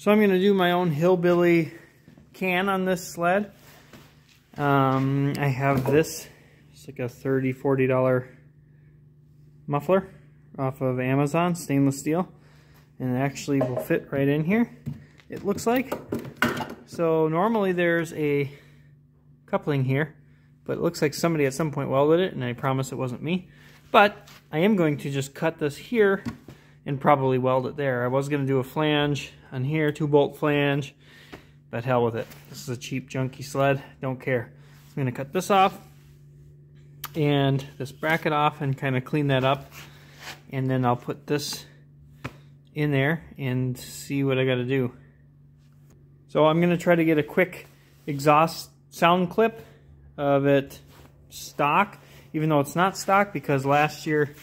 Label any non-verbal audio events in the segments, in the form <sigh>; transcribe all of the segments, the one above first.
So I'm going to do my own hillbilly can on this sled. Um, I have this. It's like a $30, $40 muffler off of Amazon, stainless steel. And it actually will fit right in here, it looks like. So normally there's a coupling here, but it looks like somebody at some point welded it, and I promise it wasn't me. But I am going to just cut this here and probably weld it there. I was going to do a flange on here, two bolt flange, but hell with it. This is a cheap junky sled, don't care. I'm going to cut this off and this bracket off and kind of clean that up. And then I'll put this in there and see what I got to do. So I'm going to try to get a quick exhaust sound clip of it stock, even though it's not stock because last year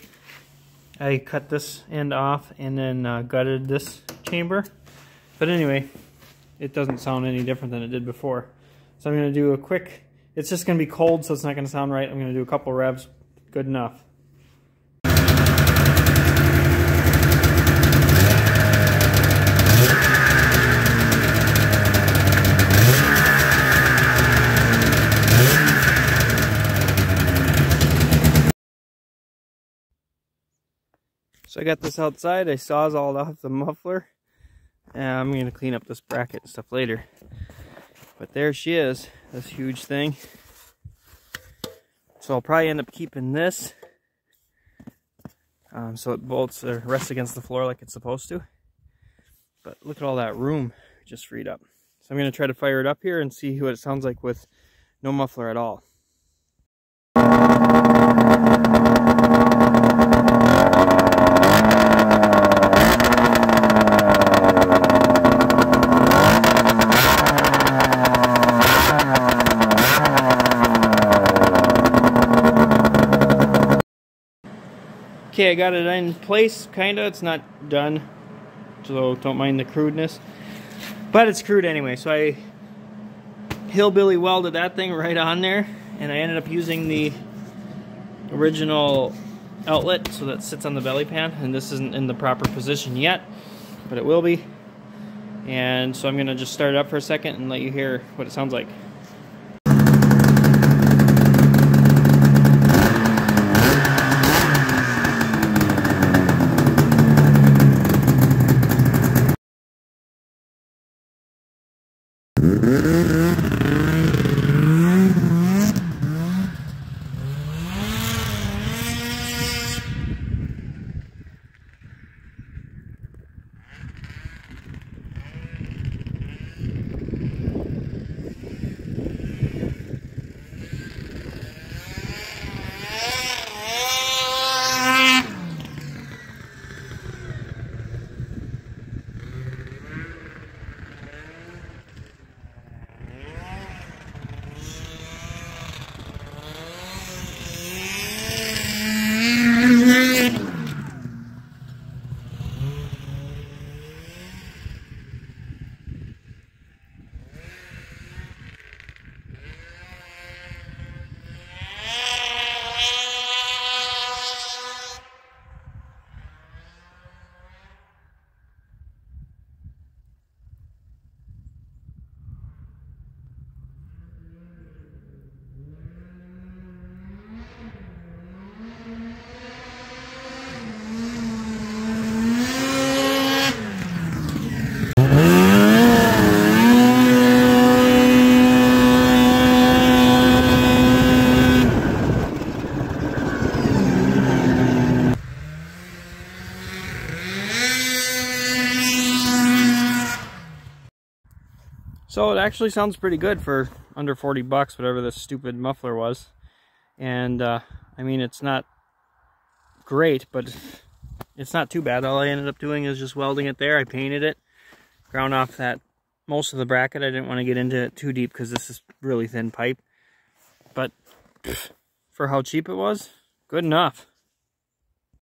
I cut this end off and then uh, gutted this chamber. But anyway, it doesn't sound any different than it did before. So I'm going to do a quick, it's just going to be cold so it's not going to sound right. I'm going to do a couple revs, good enough. So I got this outside, I sawzalled off the muffler. And I'm going to clean up this bracket and stuff later. But there she is, this huge thing. So I'll probably end up keeping this. Um, so it bolts or rests against the floor like it's supposed to. But look at all that room just freed up. So I'm going to try to fire it up here and see what it sounds like with no muffler at all. Okay, I got it in place, kinda. It's not done, so don't mind the crudeness. But it's crude anyway, so I hillbilly welded that thing right on there, and I ended up using the original outlet so that sits on the belly pan, and this isn't in the proper position yet, but it will be. And so I'm gonna just start it up for a second and let you hear what it sounds like. So it actually sounds pretty good for under 40 bucks, whatever this stupid muffler was. And, uh, I mean, it's not great, but it's not too bad. All I ended up doing is just welding it there. I painted it, ground off that most of the bracket. I didn't want to get into it too deep because this is really thin pipe. But <sniffs> for how cheap it was, good enough.